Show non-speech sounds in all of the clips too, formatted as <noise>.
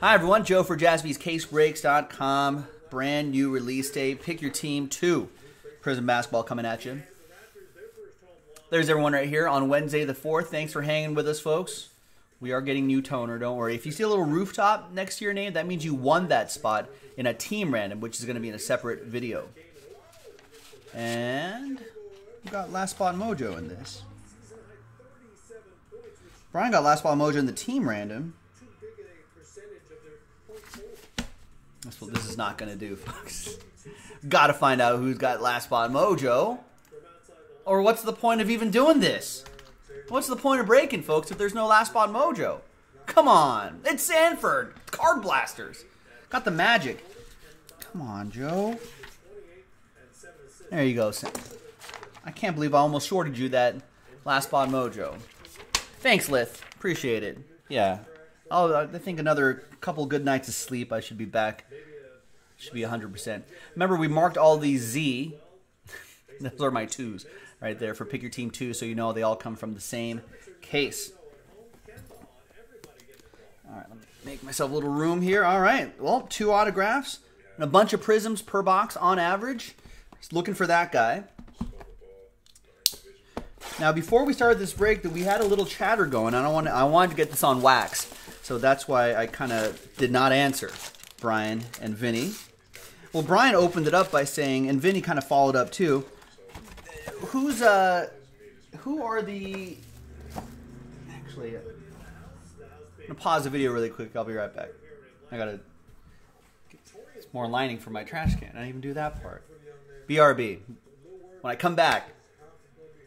Hi, everyone. Joe for jaspyscasebreaks.com. Brand new release date. Pick your team two. Prizm basketball coming at you. There's everyone right here on Wednesday the 4th. Thanks for hanging with us, folks. We are getting new toner, don't worry. If you see a little rooftop next to your name, that means you won that spot in a team random, which is going to be in a separate video. And we got last spot mojo in this. Brian got last spot mojo in the team random. That's what this is not going to do, folks. <laughs> got to find out who's got last spot mojo. Or what's the point of even doing this? What's the point of breaking, folks, if there's no last spot mojo? Come on. It's Sanford. Card blasters. Got the magic. Come on, Joe. There you go. I can't believe I almost shorted you that last spot mojo. Thanks, Lith. Appreciate it. Yeah. Oh, I think another couple good nights of sleep, I should be back. Should be 100%. Remember, we marked all these Z. <laughs> Those are my twos right there for pick your team two, so you know they all come from the same case. All right, let me make myself a little room here. All right, well, two autographs and a bunch of Prizms per box on average. Just looking for that guy. Now, before we started this break, that we had a little chatter going. I don't want. I wanted to get this on wax, so that's why I kind of did not answer Brian and Vinny. Well, Brian opened it up by saying, and Vinny kind of followed up too who's uh who are the actually I'm gonna pause the video really quick. I'll be right back. I gotta it's more lining for my trash can. I didn't even do that part. BRB. When I come back,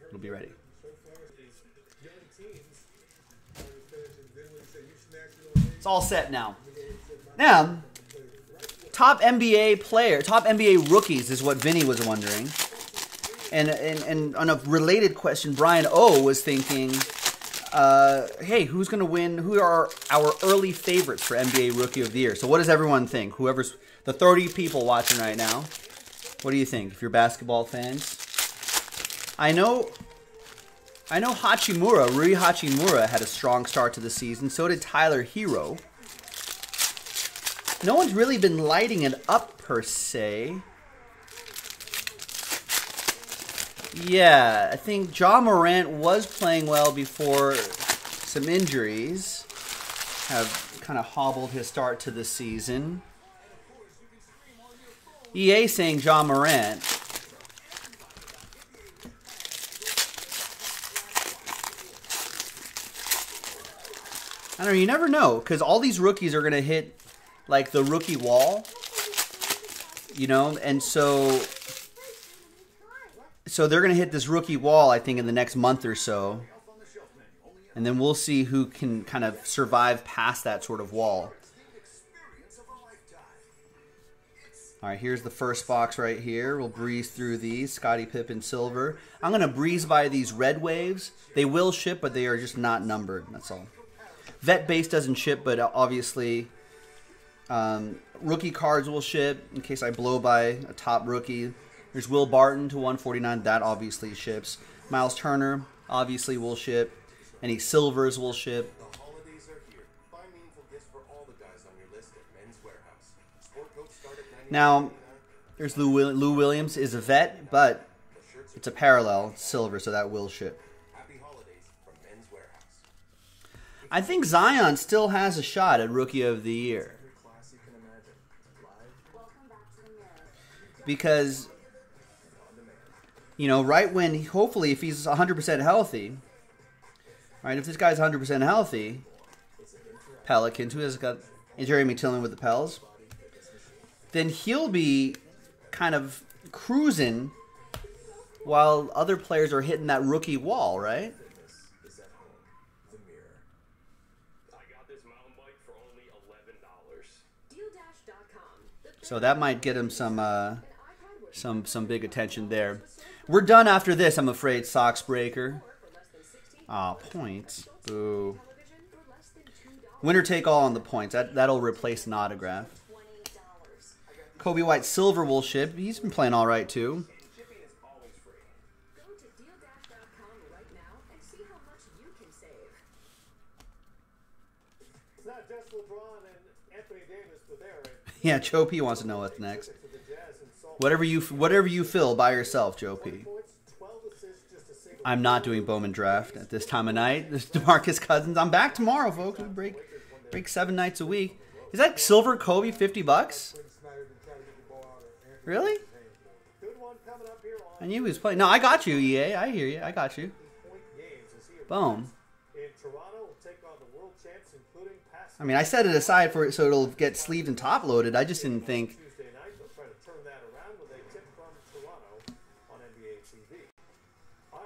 it'll be ready. All set now. Now, top NBA player, top NBA rookies is what Vinny was wondering. And, and, and on a related question, Brian O was thinking, uh, hey, who's going to win? Who are our early favorites for NBA Rookie of the Year? So, what does everyone think? Whoever's the 30 people watching right now, what do you think? If you're basketball fans, I know, I know Hachimura, Rui Hachimura had a strong start to the season. So did Tyler Herro. No one's really been lighting it up per se. Yeah, I think Ja Morant was playing well before some injuries have kind of hobbled his start to the season. EA saying Ja Morant. I don't know, you never know, because all these rookies are going to hit, like, the rookie wall, you know, and so so they're going to hit this rookie wall, I think, in the next month or so. And then we'll see who can kind of survive past that sort of wall. All right, here's the first box right here. We'll breeze through these. Scottie Pippen Silver. I'm going to breeze by these red waves. They will ship, but they are just not numbered. That's all. Vet base doesn't ship, but obviously um, rookie cards will ship in case I blow by a top rookie. There's Will Barton to 149. That obviously ships. Myles Turner obviously will ship. Any silvers will ship. Now, there's Lou, Lou Williams is a vet, but it's a parallel silver, so that will ship. I think Zion still has a shot at Rookie of the Year. Because you know, right when hopefully if he's 100% healthy, right? If this guy's 100% healthy, Pelicans, who has got Jeremy Tillman with the Pels, then he'll be kind of cruising while other players are hitting that rookie wall, right? So that might get him some uh, some some big attention there. We're done after this, I'm afraid, Sox Breaker. Ah, points. Boo. Winner take all on the points. That, that'll replace an autograph. Coby White Silver will ship. He's been playing all right, too. Anthony Davis, but there, and Yeah, Joe P wants to know what's next. Whatever you whatever you fill by yourself, Joe P. points, 12 assists, just a single. I'm not doing Bowman draft at this time of night. This is Demarcus Cousins. I'm back tomorrow, folks. We break break seven nights a week. Is that silver Coby fifty bucks? Really? I knew he was playing. No, I got you, EA. I hear you. I got you. Boom. I mean, I set it aside for it so it'll get sleeved and top loaded. I just didn't think. To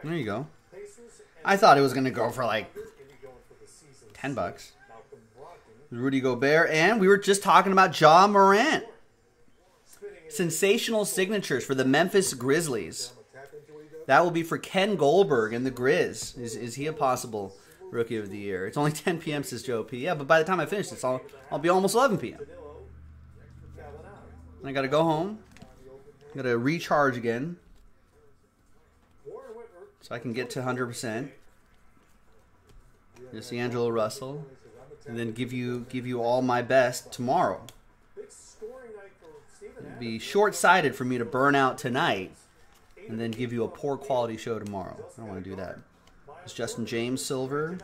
There you go. I thought it was gonna go for like Thunder, maybe going for the season. ten bucks. Rudy Gobert, and we were just talking about Ja Morant. Sensational signatures for the Memphis Grizzlies. That will be for Ken Goldberg and the Grizz. Is, is he a possible rookie of the year? It's only <laughs> 10 p.m. says Joe P. Yeah, but by the time I finish this, I'll, I'll be almost 11 p.m. And I got to go home. I got to recharge again so I can get to 100%. Just Angelo Russell, and then give you give you all my best tomorrow. Adams. be short-sighted for me to burn out tonight and then give you a poor quality show tomorrow. I don't want to do that. It's Justin James Silver.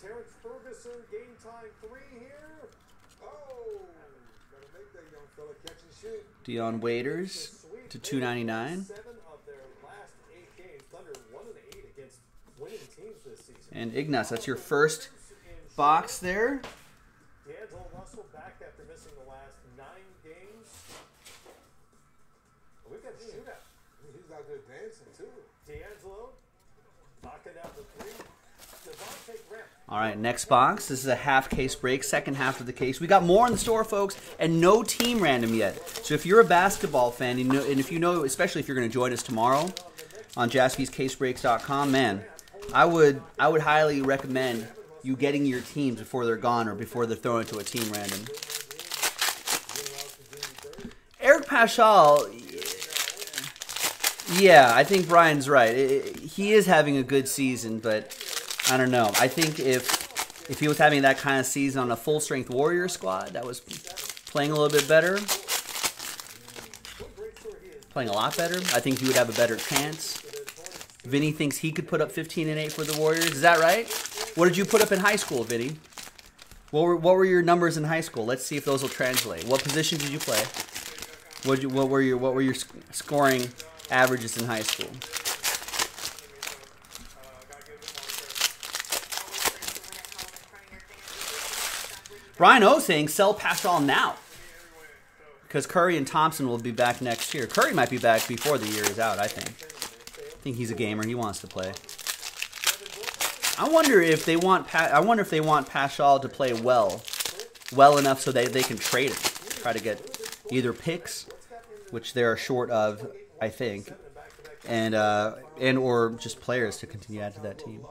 Terrance Ferguson, game time three here. Dion Waiters to 299 Seven of their last eight games. Thunder one and eight against winning teams this season. and Ignas. That's your first box there. All right, next box. This is a half case break, second half of the case. We got more in the store, folks, and no team random yet. So if you're a basketball fan, and, if you know, especially if you're going to join us tomorrow on jaspyscasebreaks.com, man, I would I would highly recommend you getting your teams before they're gone or before they're thrown into a team random. Eric Paschall, yeah, I think Brian's right. I- I- he is having a good season, but I don't know. I think if if he was having that kind of season on a full strength Warrior squad that was playing a little bit better, playing a lot better, I think he would have a better chance. Vinny thinks he could put up 15 and 8 for the Warriors. Is that right? What did you put up in high school, Vinny? What were, what were your numbers in high school? Let's see if those will translate. What position did you play? What you, what were your what were your sc- scoring averages in high school? Brian O saying sell Paschall now because Curry and Thompson will be back next year. Curry might be back before the year is out. I think. I think he's a gamer. He wants to play. I wonder if they want. Pa- I wonder if they want Paschall to play well, well enough so they they can trade him, try to get either picks, which they are short of, I think, and uh, and or just players to continue to add to that team.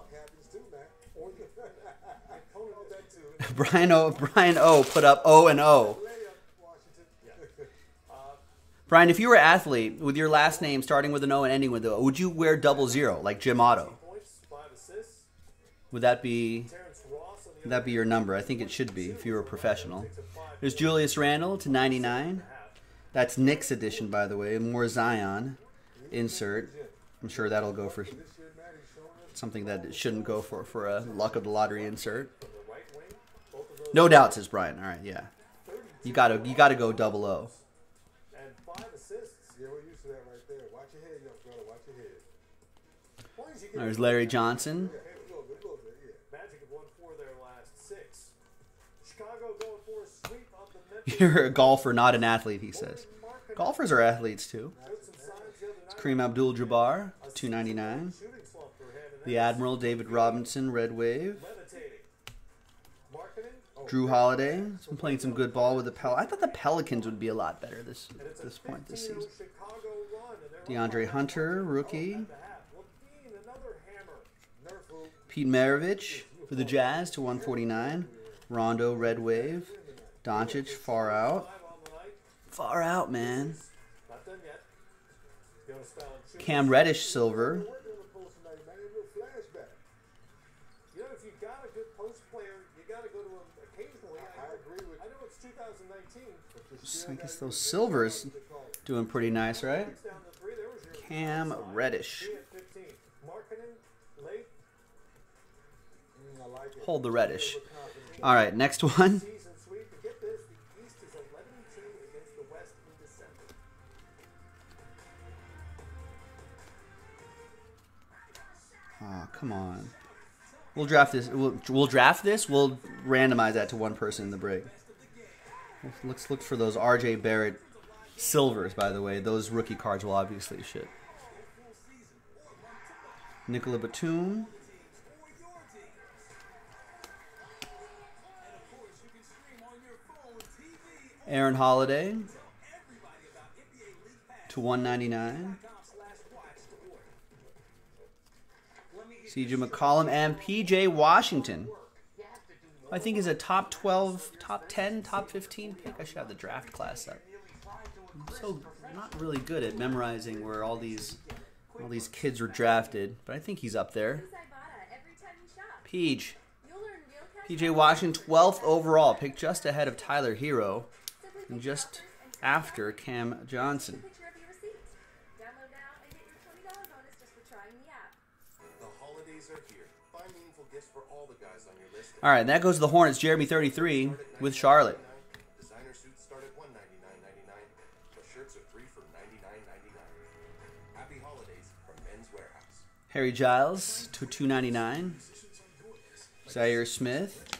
<laughs> Brian O. Brian O. put up O and O. Brian, if you were an athlete with your last name starting with an O and ending with an O, would you wear double zero like Jim Otto? Would that be would that be your number? I think it should be if you were a professional. There's Julius Randle to 99. That's Knicks edition, by the way. More Zion insert. I'm sure that'll go for something that it shouldn't go for for a luck of the lottery insert. right wing. Both of those No doubt, says Brian. All right, yeah. You gotta you gotta go double O. and five assists. <laughs> You're a golfer, not an athlete, he says. Golfers are athletes too. night. Kareem 299. For him, and The Admiral David Robinson, Red Wave. Jrue Holiday has been playing some good ball with the Pel. I thought the Pelicans would be a lot better this And it's a this point this season. DeAndre Hunter, rookie. at. Pete Maravich for the Jazz to 149. Rondo, Red Wave. Doncic, far out. Far out, man. Cam Reddish, silver. I agree with I know it's 2019. I guess those silvers doing pretty nice, right? Cam Reddish. three at 15. Markkanen, late I like it. Hold the reddish. All right, next <laughs> one. Oh, come on. We'll draft this. We'll, we'll draft this. We'll randomize that to one person in the break. Let's look for those RJ Barrett silvers. By the way, those rookie cards will obviously shit. Nicola Batum. Aaron Holiday to 199. CJ McCollum and PJ Washington. I think is a top 12, top 10, top 15 pick. I should have the draft class up. I'm so not really good at memorizing where all these all these kids were drafted, but I think he's up there. Peach. PJ Washington, 12th overall, picked just ahead of Tyler Herro and just after Cam Johnson. All the guys on your list. All right, that goes to the Hornets, Jeremy 33 with Charlotte. Designer suits start at $199.99, but shirts are free for $99.99. Happy holidays from Men's Wearhouse. Harry Giles to 299. Zhaire Smith.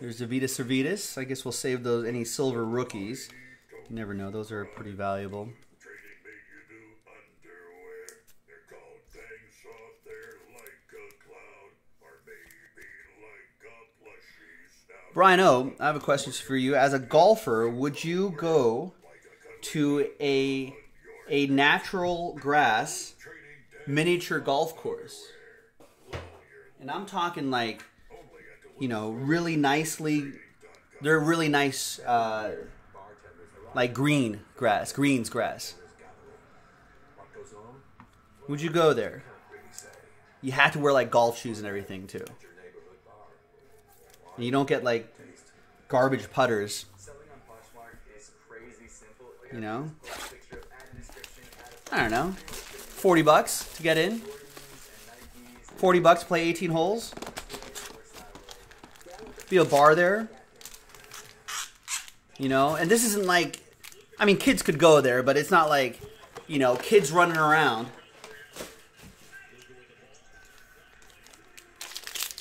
There's Deividas Sirvydis. I guess we'll save those any silver rookies. You never know; those are pretty valuable. Brian O, I have a question for you. As a golfer, would you go to a a natural grass miniature golf course? And I'm talking like, you know, really nicely. They're really nice, uh, like green grass, greens grass. Would you go there? You have to wear like golf shoes and everything too. And you don't get like garbage putters. You know, I don't know, forty bucks to get in. Forty bucks to play eighteen holes. Be a bar there. You know, and this isn't like, I mean, kids could go there, but it's not like, you know, kids running around.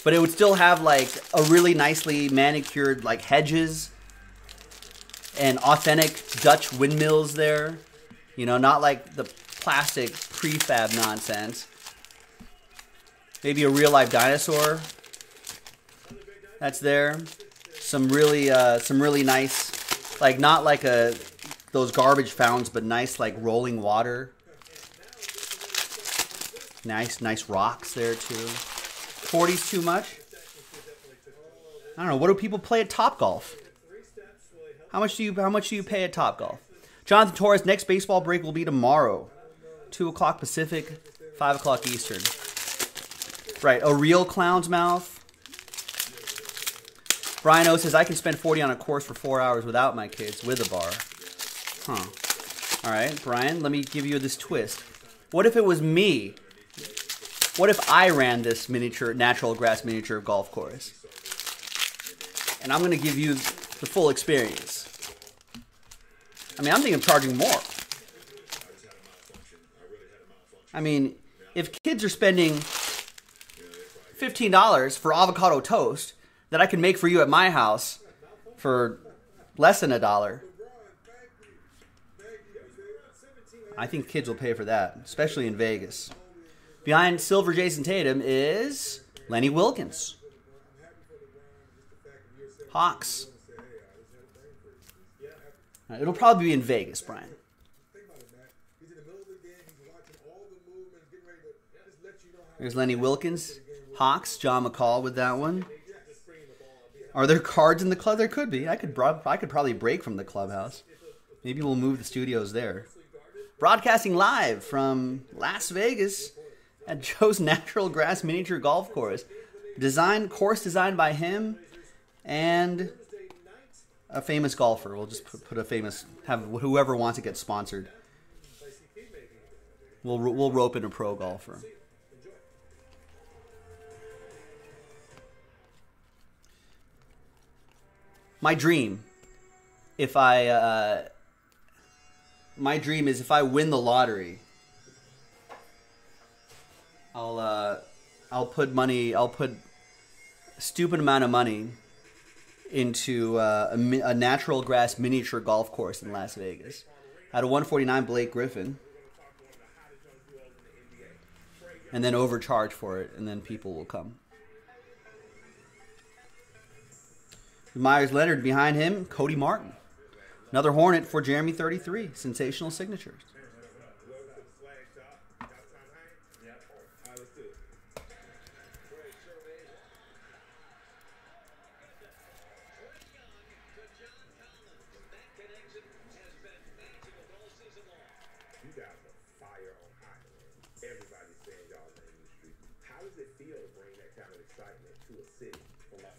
But it would still have like a really nicely manicured like hedges and authentic Dutch windmills there. You know, not like the plastic prefab nonsense. Maybe a real life dinosaur that's there. Some really, uh, some really nice, like not like a those garbage fountains, but nice like rolling water. Nice, nice rocks there too. 40's too much. I don't know. What do people play at Top Golf? How much do you how much do you pay at Top Golf? Jonathan Torres, next baseball break will be tomorrow. Two o'clock Pacific, five o'clock Eastern. Right, a real clown's mouth. Brian O says I can spend 40 on a course for four hours without my kids with a bar. Huh. Alright, Brian, let me give you this twist. What if it was me? What if I ran this miniature natural grass miniature golf course? And I'm gonna give you the full experience. I mean, I'm thinking of charging more. I mean, if kids are spending $15 for avocado toast that I can make for you at my house for less than a dollar, I think kids will pay for that, especially in Vegas. Behind Silver Jayson Tatum is Lenny Wilkens. Hawks. It'll probably be in Vegas, Brian. There's Lenny Wilkens, Hawks, John McCall with that one. Are there cards in the club? There could be. I could, I could probably break from the clubhouse. Maybe we'll move the studios there. Broadcasting live from Las Vegas at Joe's <laughs> Natural Grass Miniature Golf Course. Design course designed by him and a famous golfer. We'll just put, put a famous have whoever wants to get sponsored. We'll we'll rope in a pro golfer. My dream, if I, uh, my dream is if I win the lottery, I'll uh, I'll put money. I'll put a stupid amount of money into uh, a, a natural grass miniature golf course in Las Vegas. At a 149 Blake Griffin, and then overcharge for it, and then people will come. Meyers Leonard behind him, Cody Martin. Another Hornet for Jeremy 33. Sensational signatures.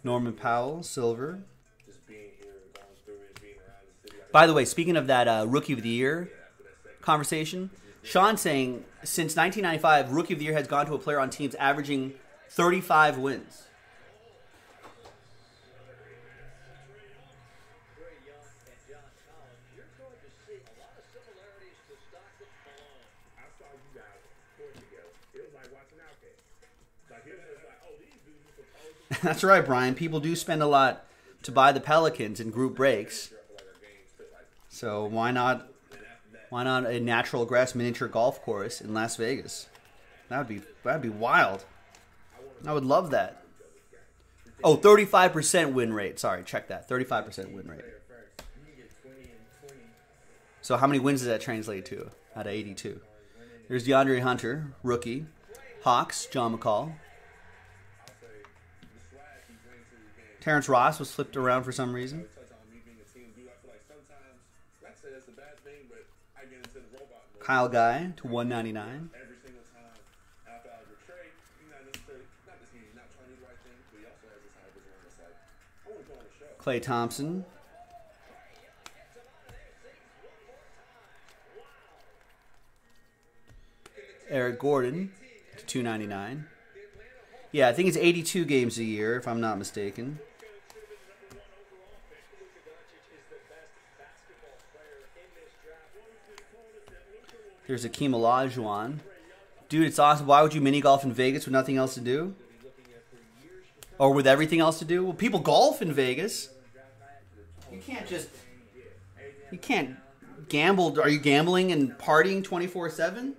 The Powell, silver. By the way, speaking of that uh, Rookie of the Year conversation, Sean saying since 1995, Rookie of the Year has gone to a player on teams averaging 35 wins. <laughs> That's right, Brian. People do spend a lot to buy the Pelicans in group breaks. So why not why not a natural grass miniature golf course in Las Vegas? That would be that'd be wild. I would love that. Oh, 35% win rate. Sorry, check that. 35% win rate. So how many wins does that translate to out of 82? There's DeAndre Hunter, rookie. Hawks, John McCall. Terrence Ross was flipped around for some reason. touch on me being a team dude. I feel like sometimes, not to say that's a bad thing, but I get into the robot mode Kyle Guy to 199. every single time after I trade. You're not necessarily, not that he's not trying to do the right thing, but he also has this high vision where it's like, I want to go on the show. Klay Thompson. Eric Gordon to 299. Yeah, I think it's 82 games a year, if I'm not mistaken. There's Akeem Olajuwon. Dude, it's awesome. Why would you mini golf in Vegas with nothing else to do? Or with everything else to do? Well, people golf in Vegas. You can't just. You can't gamble. Are you gambling and partying 24 7?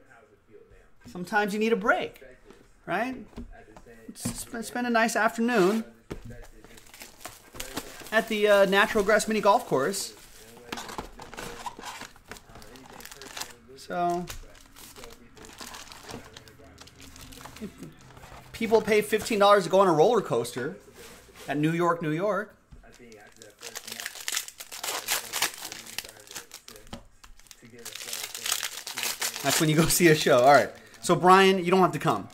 Sometimes you need a break, right? Spend a nice afternoon at the uh, Natural Grass Mini Golf Course. So. People pay $15 to go on a roller coaster at New York, New York. That's when you go <laughs> see a show. All right. So Brian, you don't have to come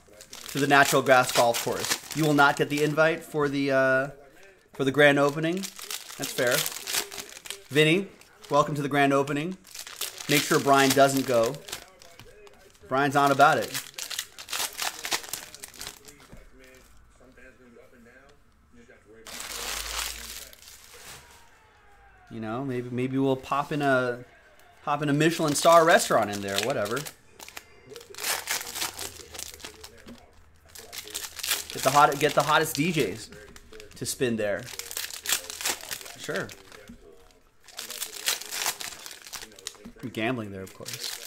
to the Natural Grass Golf Course. You will not get the invite for the uh, for the grand opening. That's fair. Vinny, welcome to the grand opening. Make sure Brian doesn't go. Brian's on about it. You know, maybe maybe we'll pop in a pop in a Michelin star restaurant in there, whatever. Get the hot get the hottest DJs to spin there. Sure. Gambling there, of course.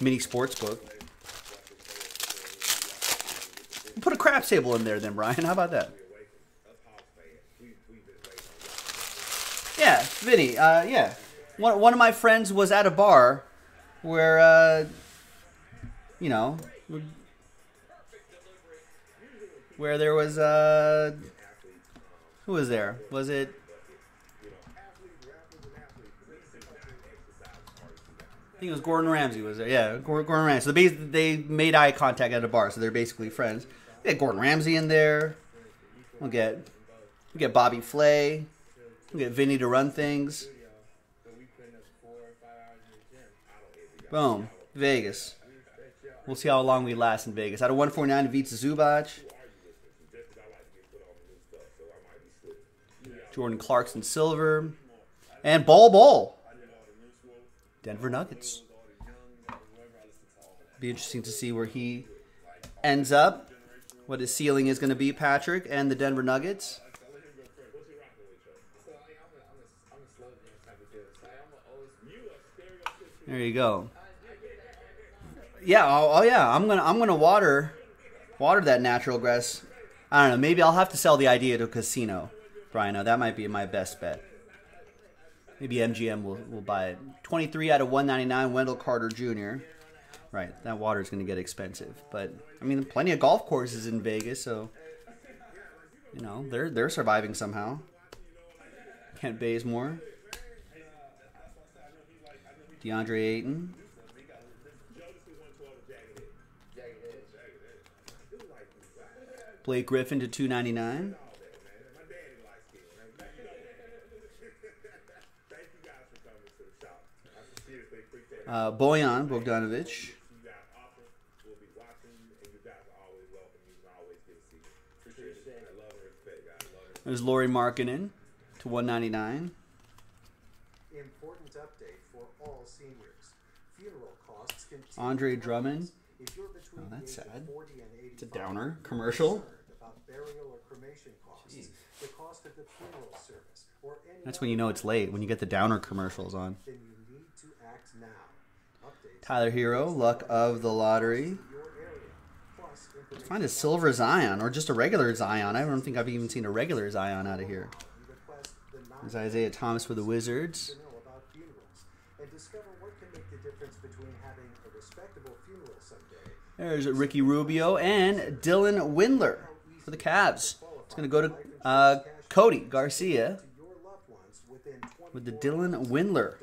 Mini sports book. Put a craps table in there, then, Brian. How about that? Yeah, Vinny. Uh, yeah, one one of my friends was at a bar where, uh, you know, where there was uh, who was there? Was it think it was Gordon Ramsay was there. Yeah, Gordon Ramsay. So they they made eye contact at a bar, so they're basically friends. We get Gordon Ramsay in there. We'll get we get Bobby Flay. We'll get Vinny to run things. We. Boom, Vegas. We'll see how long we last in Vegas. Out of 149, Ivica Zubac. Jordan Clarkson Silver. And Bol Bol. Denver Nuggets. Be interesting to see where he ends up. What his ceiling is going to be, Patrick, and the Denver Nuggets. There you go. Yeah, oh, oh yeah, I'm gonna I'm gonna water water that natural grass. I don't know. Maybe I'll have to sell the idea to a casino, Brian. That might be my best bet. Maybe MGM will, will buy it. 23 out of 199, Wendell Carter Jr. Right, that water is going to get expensive, but I mean, plenty of golf courses in Vegas, so you know they're they're surviving somehow. Kent Bazemore, DeAndre Ayton, Blake Griffin to 299. Guys. Love and There's Lauri Markkanen to 199. Important update for all seniors. Funeral costs continue Andre. Drummond. If you're between Oh, that's sad. 40 and It's a downer. Commercial. About burial or cremation costs, the cost of the funeral service, or any That's when you know it's late, when you get the downer commercials on. then you need to act now. Tyler Herro, luck of the lottery. Plus, Find a silver Zion or just a regular Zion. I don't think I've even seen a regular Zion out of here. There's Isaiah Thomas for the Wizards. There's Ricky Rubio and Dylan Windler for the Cavs. It's going to go to uh, Cody Garcia to your loved ones within 24 with the Dylan Windler.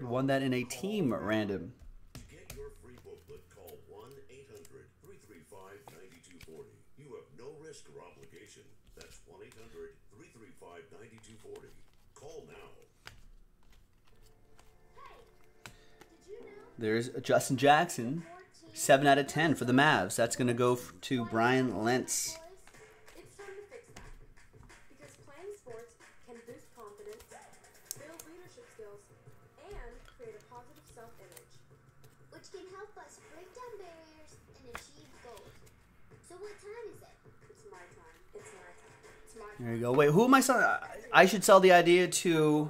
Won that in a team random. There's Justin Jackson, 7 out of 10 for the Mavs. That's going to go to Brian Lentz. There you go. Wait, who am I selling? I should sell the idea to.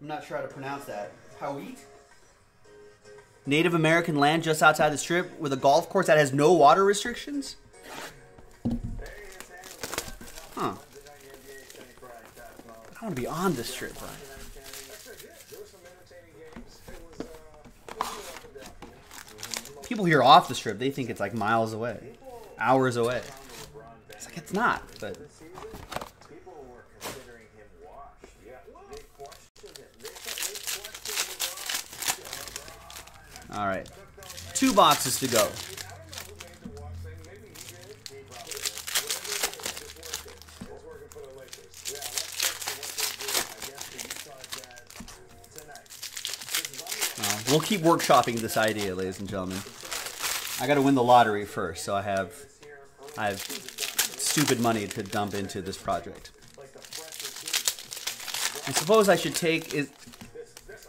I'm not sure how to pronounce that. Hawit? Native American land just outside the strip with a golf course that has no water restrictions? Huh. I want to be on the strip, Brian. People here off the strip, they think it's like miles away, hours away. It's like it's not, but This season, people were considering him washed. Yeah. They questioned him. They, they questioned LeBron. all right. Two boxes to go. I don't know who made the walk thing. Maybe he did. He probably did. Whatever it is, it's working. It's working for the Lakers. Yeah, let's get to what they do against the Utah Jazz Two boxes to go. Uh, we'll keep workshopping this idea, ladies and gentlemen. I got to win the lottery first, so I have I have stupid money to dump into this project. I suppose I should take is.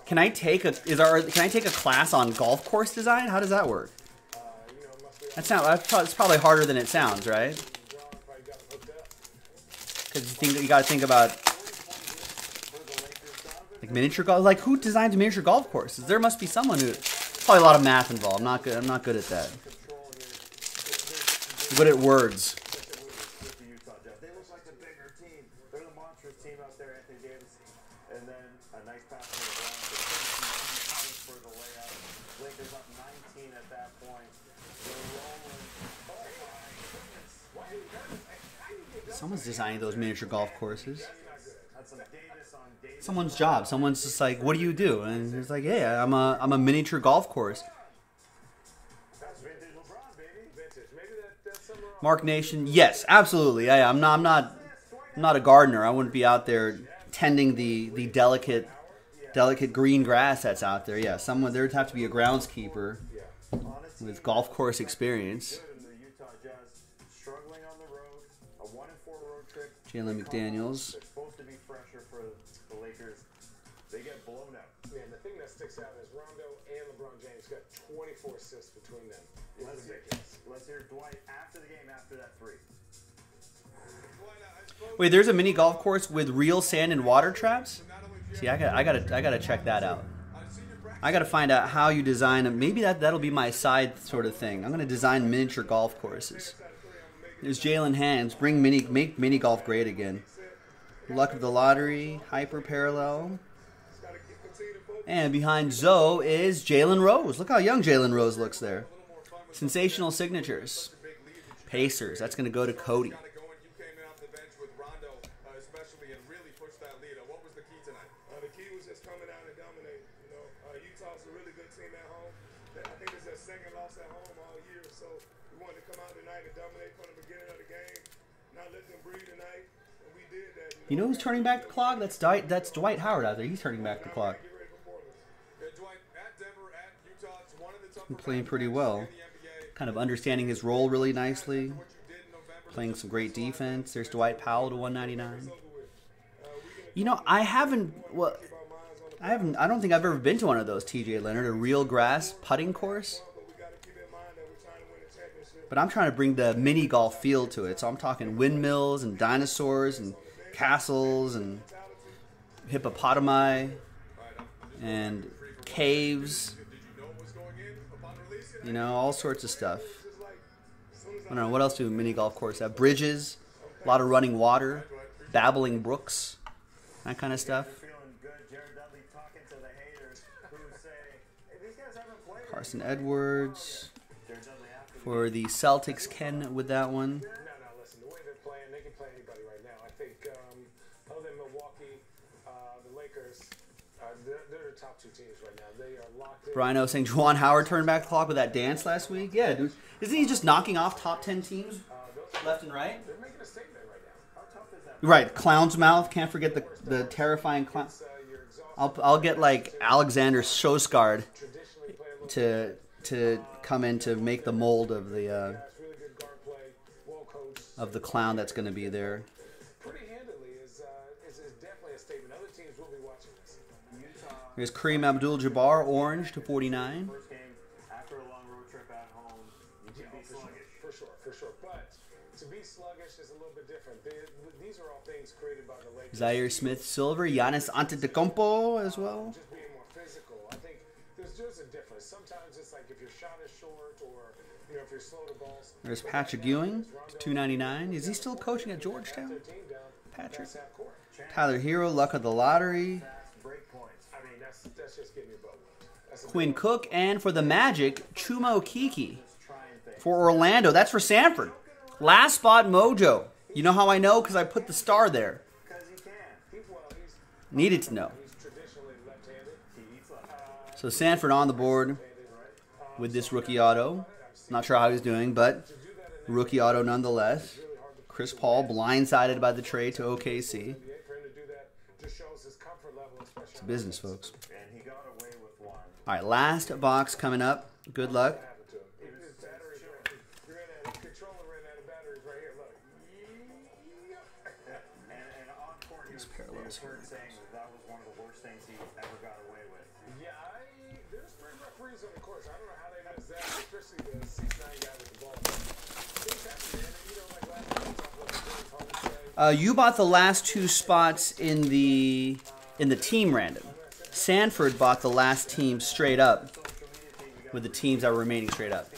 Can I take a is our can I take a class on golf course design? How does that work? That sound that's probably, it's probably harder than it sounds, right? Because you think you got to think about like miniature golf. Like who designs miniature golf courses? There must be someone who. Probably a lot of math involved. I'm not good. I'm not good at that. I'm good at words. Someone's designing those miniature golf courses. Someone's job. Someone's just like, "What do you do?" And it's like, "Hey, I'm a I'm a miniature golf course." Mark Nation, yes, absolutely. Yeah, yeah, I'm not I'm not I'm not a gardener. I wouldn't be out there tending the the delicate delicate green grass that's out there. Yeah, someone there'd have to be a groundskeeper with golf course experience. Jalen McDaniels. It's supposed to be fresher for the Lakers. They get blown out. man, the thing that sticks out is Rondo and LeBron James got 24 assists between them. It's Let's hear, let's hear Dwight after the game after that three. Wait, there's a mini golf course with real sand and water traps. See, I got I got to I got to check that out. I got to find out how you design them. Maybe that that'll be my side sort of thing. I'm gonna design miniature golf courses. There's Jaylen Hands. Bring mini make mini golf great again. Luck of the lottery, hyper parallel. And behind Zoe is Jalen Rose. Look how young Jalen Rose looks there. Sensational signatures. Pacers. That's gonna go to Cody. Going, uh, uh, Utah's a really good team at home. I think second loss at home all year, so we wanted to come out tonight and dominate from the beginning of the game. Not let them breathe tonight, and we did that. You know who's turning back the clock? That's Dwight. That's Dwight Howard out there. He's turning back the clock. Get ready for Portland. Dwight, at Denver, at Utah, it's one of the tougher playing pretty well. in the NBA. Kind of understanding his role really nicely. What you did in November, Playing some great defense. There's Dwight Powell to 199. You know, I haven't. Well, I haven't. I don't think I've ever been to one of those. T.J. Leonard, a real grass putting course. But I'm trying to bring the mini golf feel to it. So I'm talking windmills and dinosaurs and castles and hippopotami and caves. You know, all sorts of stuff. I don't know what else do mini golf course have. Bridges, a lot of running water, babbling brooks, that kind of stuff. Carson Edwards for the Celtics. Ken with that one. No, no, listen. The way they're playing, they can play anybody right now. I think, um, other than Milwaukee, uh, the Lakers, uh, they're, they're the top two teams right now. They are locked in. Brino saying Juwan Howard turned back the clock with that dance last week. Yeah, dude. Isn't he just knocking off top 10 teams left and right? They're making a statement right now. How tough is that? Right, Clown's Mouth. Can't forget the, the terrifying clown. Uh. I'll, I'll get like Alexander Skarsgård Traditionally play a little to to come in to make the mold of the uh, That's really good guard play, well coached. of the clown that's going to be there. Pretty handily is, uh, is, is definitely a statement. Other teams will be watching this. Utah, Here's Kareem Abdul-Jabbar, orange to 49. first game after a long road trip at home. You can be sluggish. For sure, for sure. But to be sluggish is a little bit different. These are all things created by the Lakers. Zhaire Smith, silver. Giannis Antetokounmpo as well. There's Patrick Ewing to 299. Is he still coaching at Georgetown? Patrick. Tyler Herro, luck of the lottery. Quinn Cook, and for the Magic, Chuma Okeke. For Orlando, that's for Sanford. Last spot, Mojo. You know how I know? Because I put the star there. Needed to know. So Sanford on the board with this rookie auto. Not sure how he's doing, but rookie auto nonetheless. Chris Paul blindsided by the trade to OKC. For him to do that just shows his comfort level, especially. It's business, folks. And he got away with one. All right, last box coming up. Good luck. Uh, you bought the last two spots in the in the team random. Sanford bought the last team straight up with the teams that were remaining straight up.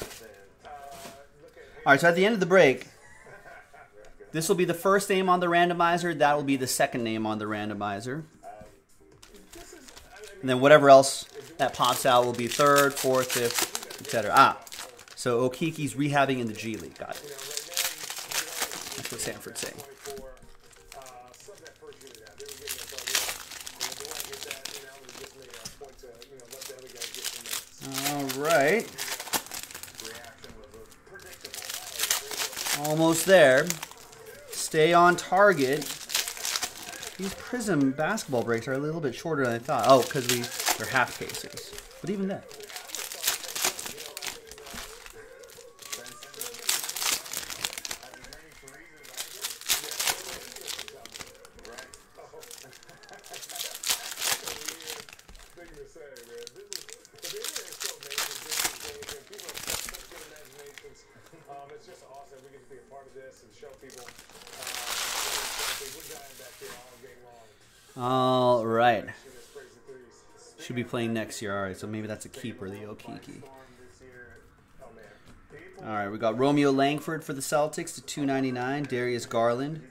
All right, so at the end of the break, this will be the first name on the randomizer. That will be the second name on the randomizer. And then whatever else that pops out will be third, fourth, fifth, etc. Ah, so Okeke's rehabbing in the G League. Got it. That's what Sanford's saying for uh, that first unit out. They were getting. And if they want to get that a point to, you know, let the other guys get some minutes. All right. Almost there. Stay on target. These Prizm basketball breaks are a little bit shorter than I thought. Oh, because we they're half cases. But even that. Playing next year. All right, so maybe that's a keeper, the Okeke. Storm this year. Oh man. People All right, we got Romeo Langford for the Celtics to 299. Darius Garland,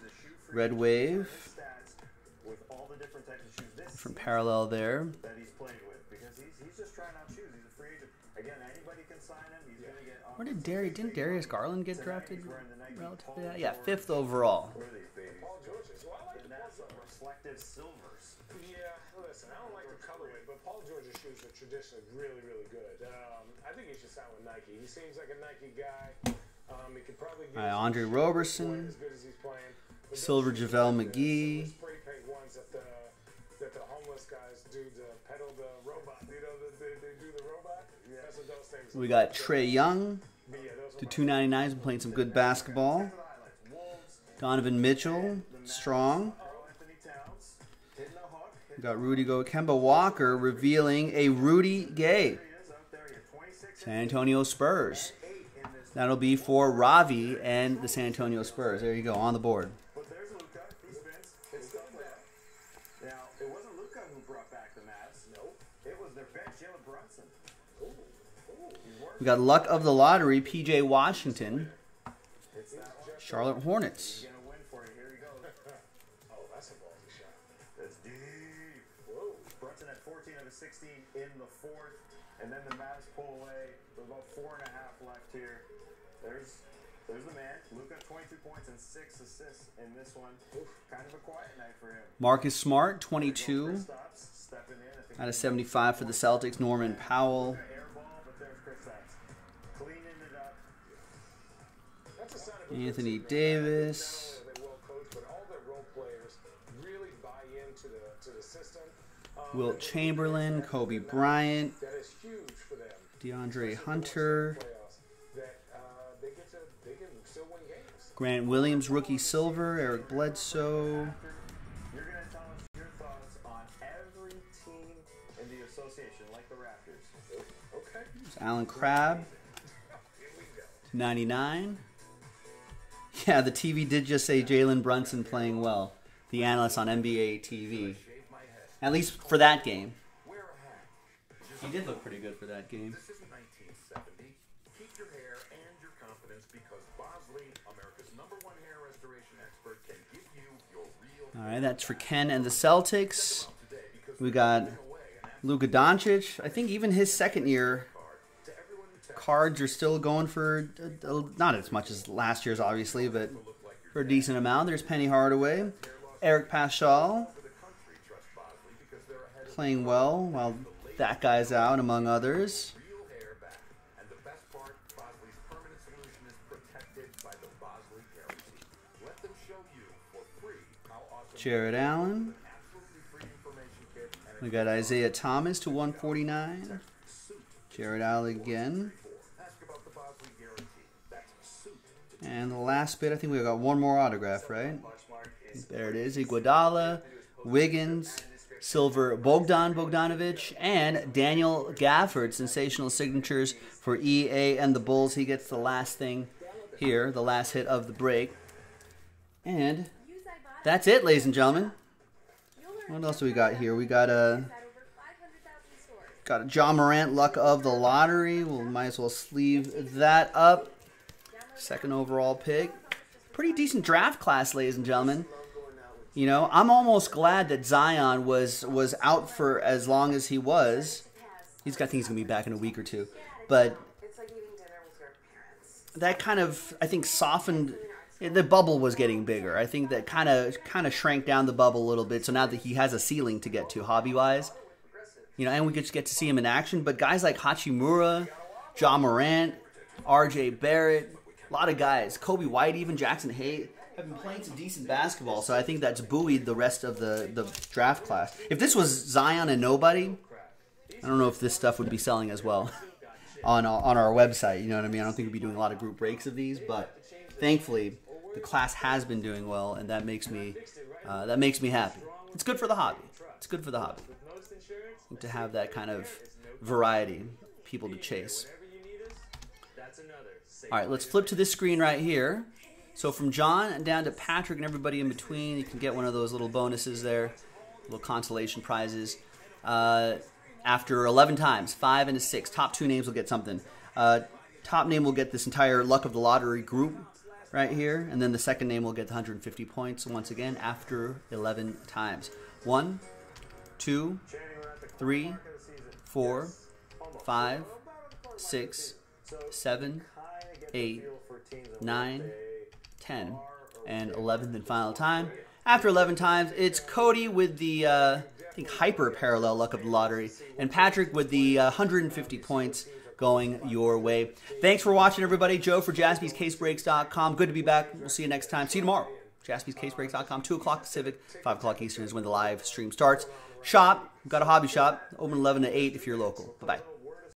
Red Wave stats with all the different types of shoes this from Parallel there. he's played with because he's, he's just trying out shoes. He's a. Again, anybody can sign him. He's gonna get. Where did Darius didn't Darius Garland get drafted relatively? Yeah, yeah, fifth overall. What are these babies? Paul George's. Well, I like And the that's Paul George. reflective silvers. Yeah, listen, I don't like the colorway, but Paul George's shoes are traditionally really, really good. Um, I think he should sign with Nike. He seems like a Nike guy. Um, he could probably get All right, us Andre shoes Roberson, as good as he's playing. Silver those shoes JaVale like the- McGee. some of spray paint ones that the that the homeless guys do to pedal the robot. You know, that they, they do the robot. Yeah, that's what those things. We got. Trae Young yeah, to my- 299. He's been playing some good basketball. Donovan Mitchell, strong. We got Rudy Go. Kemba Walker revealing a Rudy Gay. He is out there. You're 26 San Antonio Spurs. and 8 in this. That'll be for Ravi and the San Antonio Spurs. There you go, on the board. We got luck of the lottery, PJ Washington. Charlotte Hornets. 16 in the fourth, and then the Mavs pull away. There's about four and a half left here. There's there's the man. Luka, 22 points and six assists in this one. Oof, kind of a quiet night for him. Marcus Smart, 22 in, out of 75 for the Celtics. Norman Powell. Anthony Davis. Wilt Chamberlain, Kobe Bryant. DeAndre Hunter. Grant Williams, rookie silver, Eric Bledsoe. Allen Crabbe, Here we go. 99. Yeah, the TV did just say Jalen Brunson playing well. The analyst on NBA TV. At least for that game. Wear a hat. He did look pretty good for that game. This isn't 1970. Keep your hair and your confidence because Bosley, America's number one hair restoration expert, can give you your real All right, that's for Ken and the Celtics. We got Luka Doncic. I think even his second year to everyone who texts cards are still going for uh, uh, not as much as last year's, obviously, but for a decent amount. There's Penny Hardaway, Eric Paschall playing well while that guy's out, among others. Jarrett Allen. We got Isaiah Thomas to 149. Jarrett Allen again. And the last bit, I think we got one more autograph, right? There it is. Iguodala, Wiggins, Silver, Bogdan Bogdanovic, and Daniel Gafford. Sensational signatures for EA and the Bulls. He gets the last thing here, the last hit of the break. And that's it, ladies and gentlemen. What else do we got here? We got a at over 500,000 stores. got a Ja Morant luck of the lottery. We'll might as well sleeve that up. Second overall pick. Pretty decent draft class, ladies and gentlemen. You know, I'm almost glad that Zion was was out for as long as he was. He's got things gonna be back in a week or two, but that kind of I think softened. The bubble was getting bigger. I think that kind of kind of shrank down the bubble a little bit. So now that he has a ceiling to get to hobby wise, you know, and we just get to see him in action. But guys like Hachimura, Ja Morant, R.J. Barrett, a lot of guys. Coby White, even Jaxson Hayes have been playing some decent basketball. So I think that's buoyed the rest of the the draft class. If this was Zion and nobody, I don't know if this stuff would be selling as well <laughs> on on our website. You know what I mean? I don't think we'd be doing a lot of group breaks of these, but thankfully the class has been doing well, and that makes me uh, that makes me happy. It's good for the hobby. It's good for the hobby to have that kind of variety, people to chase. All right, let's flip to this screen right here. So from John down to Patrick and everybody in between, you can get one of those little bonuses there, little consolation prizes. Uh, after 11 times, five and a six, top two names will get something. Uh, top name will get this entire luck of the lottery group right here, and then the second name will get the 150 points once again after 11 times. One, two, three, four, five, six, seven, eight, nine, ten, and 11th and final time. After 11 times, it's Cody with the uh, I think hyper parallel luck of the lottery, and Patrick with the uh, 150 points going your way. Thanks for watching, everybody. Joe for JaspysCaseBreaks.com. Good to be back. We'll see you next time. See you tomorrow. JaspysCaseBreaks.com. 2 o'clock Pacific, 5 o'clock Eastern is when the live stream starts. Shop. Got a hobby shop. Open 11 to 8 if you're local. Bye-bye.